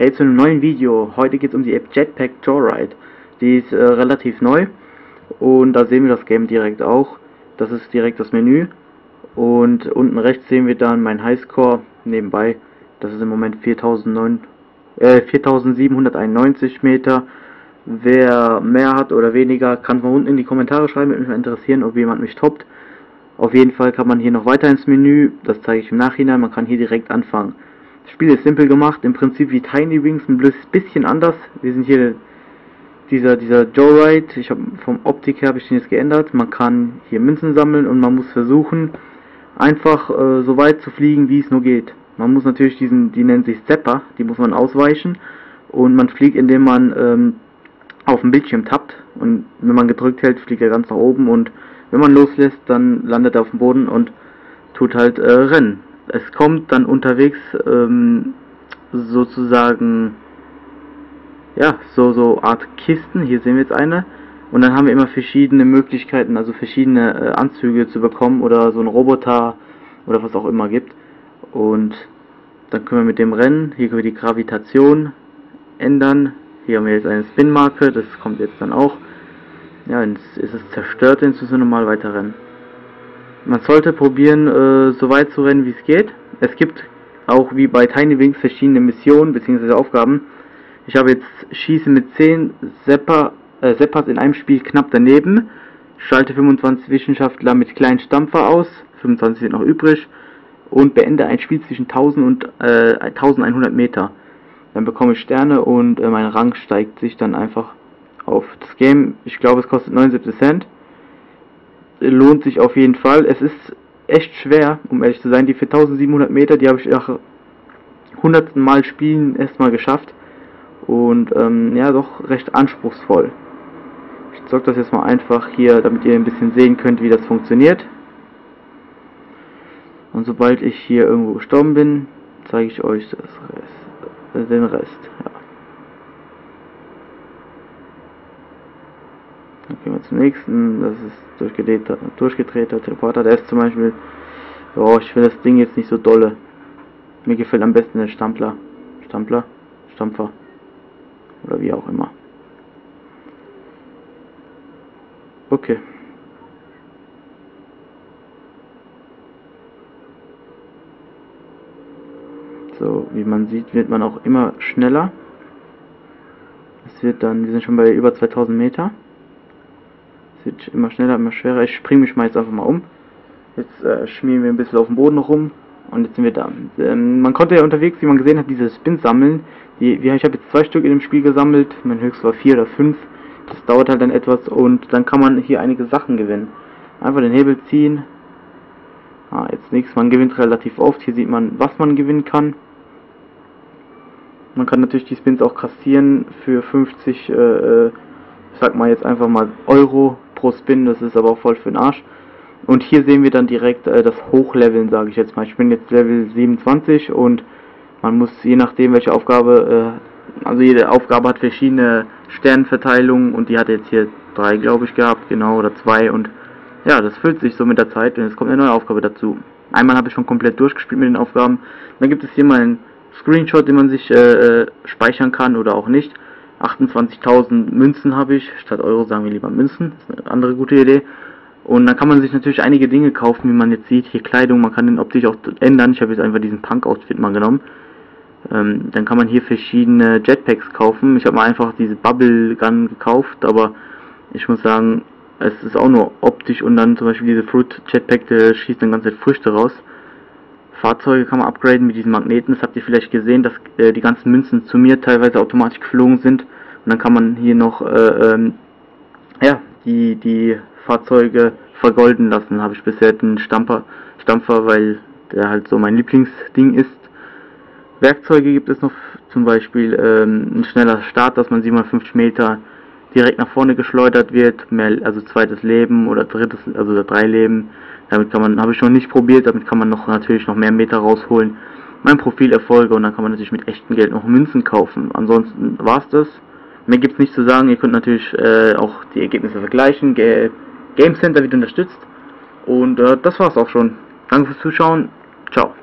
Hey zu einem neuen Video. Heute geht es um die App Jetpack Joyride. Die ist äh, relativ neu und da sehen wir das Game direkt auch. Das ist direkt das Menü und unten rechts sehen wir dann mein Highscore nebenbei. Das ist im Moment 4009, äh, 4791 Meter. Wer mehr hat oder weniger, kann mal unten in die Kommentare schreiben. Würde mich mal interessieren, ob jemand mich toppt. Auf jeden Fall kann man hier noch weiter ins Menü. Das zeige ich im Nachhinein. Man kann hier direkt anfangen. Das Spiel ist simpel gemacht, im Prinzip wie Tiny Wings, ein bisschen anders. Wir sind hier dieser, dieser Joyride, ich habe vom Optik her habe ich den jetzt geändert. Man kann hier Münzen sammeln und man muss versuchen, einfach äh, so weit zu fliegen, wie es nur geht. Man muss natürlich diesen, die nennt sich Zepper, die muss man ausweichen und man fliegt, indem man ähm, auf dem Bildschirm tappt und wenn man gedrückt hält, fliegt er ganz nach oben und wenn man loslässt, dann landet er auf dem Boden und tut halt äh, rennen es kommt dann unterwegs ähm, sozusagen ja so so Art Kisten. Hier sehen wir jetzt eine. Und dann haben wir immer verschiedene Möglichkeiten also verschiedene äh, Anzüge zu bekommen oder so ein Roboter oder was auch immer gibt. Und dann können wir mit dem Rennen hier können wir die Gravitation ändern. Hier haben wir jetzt eine Spin-Marke das kommt jetzt dann auch. Ja jetzt ist es zerstört jetzt müssen wir normal weiter rennen man sollte probieren, äh, so weit zu rennen, wie es geht. Es gibt auch wie bei Tiny Wings verschiedene Missionen bzw. Aufgaben. Ich habe jetzt Schießen mit 10 Sepper, äh, in einem Spiel knapp daneben. Schalte 25 Wissenschaftler mit kleinen Stampfer aus, 25 sind noch übrig. Und beende ein Spiel zwischen 1000 und äh, 1100 Meter. Dann bekomme ich Sterne und äh, mein Rang steigt sich dann einfach auf. Das Game, ich glaube, es kostet 79 Cent lohnt sich auf jeden Fall. Es ist echt schwer, um ehrlich zu sein. Die 4700 Meter, die habe ich nach hundertsten Mal Spielen erstmal geschafft. Und ähm, ja, doch recht anspruchsvoll. Ich zeige das jetzt mal einfach hier, damit ihr ein bisschen sehen könnt, wie das funktioniert. Und sobald ich hier irgendwo gestorben bin, zeige ich euch Rest, den Rest. Ja. Dann gehen wir zum nächsten. Das ist durchgedrehter, durchgedrehter Teleporter. Der ist zum Beispiel. Oh, ich finde das Ding jetzt nicht so dolle. Mir gefällt am besten der Stampler. Stampler? Stampfer. Oder wie auch immer. Okay. So, wie man sieht, wird man auch immer schneller. Es wird dann, wir sind schon bei über 2000 Meter. Es wird immer schneller, immer schwerer. Ich springe mich mal jetzt einfach mal um. Jetzt äh, schmieren wir ein bisschen auf dem Boden rum. Und jetzt sind wir da. Ähm, man konnte ja unterwegs, wie man gesehen hat, diese Spins sammeln. Die, ich habe jetzt zwei Stück in dem Spiel gesammelt. Mein höchstes war vier oder fünf. Das dauert halt dann etwas und dann kann man hier einige Sachen gewinnen. Einfach den Hebel ziehen. Ah, jetzt nichts. Man gewinnt relativ oft. Hier sieht man, was man gewinnen kann. Man kann natürlich die Spins auch kassieren für 50, äh, äh, ich sag mal jetzt einfach mal Euro pro Spin, das ist aber auch voll für den Arsch. Und hier sehen wir dann direkt äh, das Hochleveln, sage ich jetzt mal. Ich bin jetzt Level 27 und man muss je nachdem, welche Aufgabe, äh, also jede Aufgabe hat verschiedene Sternenverteilungen und die hat jetzt hier drei, glaube ich, gehabt, genau, oder zwei und ja, das füllt sich so mit der Zeit und es kommt eine neue Aufgabe dazu. Einmal habe ich schon komplett durchgespielt mit den Aufgaben. Dann gibt es hier mal einen Screenshot, den man sich äh, äh speichern kann oder auch nicht. 28.000 Münzen habe ich, statt Euro sagen wir lieber Münzen, das ist eine andere gute Idee. Und dann kann man sich natürlich einige Dinge kaufen, wie man jetzt sieht, hier Kleidung, man kann den optisch auch ändern, ich habe jetzt einfach diesen Punk-Outfit mal genommen. Ähm, dann kann man hier verschiedene Jetpacks kaufen, ich habe mal einfach diese Bubble Gun gekauft, aber ich muss sagen, es ist auch nur optisch und dann zum Beispiel diese Fruit Jetpack, der schießt dann ganze Früchte raus. Fahrzeuge kann man upgraden mit diesen Magneten. Das habt ihr vielleicht gesehen, dass äh, die ganzen Münzen zu mir teilweise automatisch geflogen sind. Und dann kann man hier noch äh, ähm, ja, die, die Fahrzeuge vergolden lassen. Habe ich bisher den Stamper, Stampfer, weil der halt so mein Lieblingsding ist. Werkzeuge gibt es noch zum Beispiel ähm, ein schneller Start, dass man 750 Meter direkt nach vorne geschleudert wird, mehr, also zweites Leben oder drittes, also drei Leben, damit kann man, habe ich noch nicht probiert, damit kann man noch natürlich noch mehr Meter rausholen. Mein Profil erfolge und dann kann man natürlich mit echtem Geld noch Münzen kaufen. Ansonsten war's das. Mehr gibt's nicht zu sagen. Ihr könnt natürlich äh, auch die Ergebnisse vergleichen. Ge Game Center wird unterstützt. Und äh, das war's auch schon. Danke fürs Zuschauen. Ciao.